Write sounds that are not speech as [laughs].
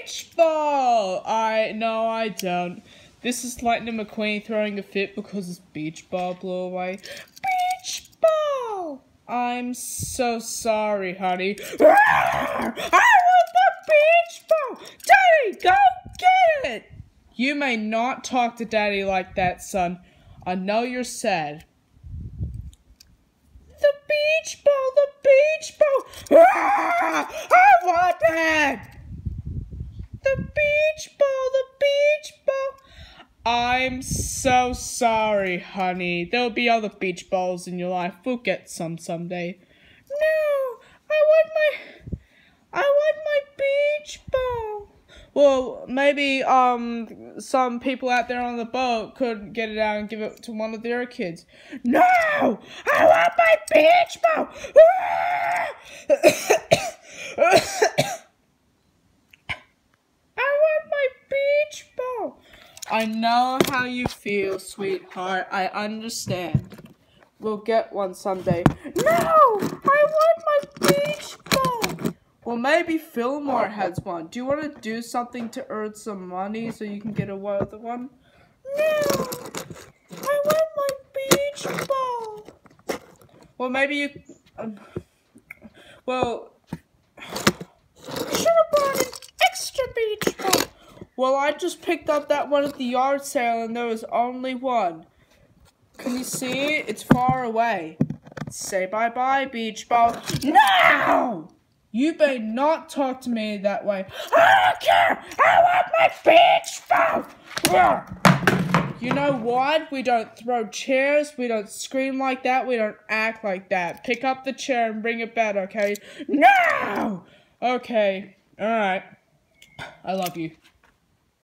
beach ball! I no, I don't. This is Lightning McQueen throwing a fit because his beach ball blew away. Beach ball! I'm so sorry, honey. [laughs] I want the beach ball! Daddy, go get it! You may not talk to daddy like that, son. I know you're sad. The beach ball, the beach ball! Ah, I want that! The beach ball, the beach ball! I'm so sorry, honey. There'll be other beach balls in your life. We'll get some someday. No, I want my, I want my beach ball. Well, maybe um some people out there on the boat could get it out and give it to one of their kids. No, I want my beach ball. [coughs] [coughs] I want my beach ball. I know how you feel, sweetheart. I understand. We'll get one someday. No! I want my beach ball! Well, maybe Fillmore has one. Do you want to do something to earn some money so you can get a other one? No! I want my beach ball! Well, maybe you... Um, well... Well, I just picked up that one at the yard sale and there was only one. Can you see it? It's far away. Say bye-bye, beach ball. No! You may not talk to me that way. I don't care! I want my beach ball! You know what? We don't throw chairs, we don't scream like that, we don't act like that. Pick up the chair and bring it back, okay? No! Okay, alright. I love you.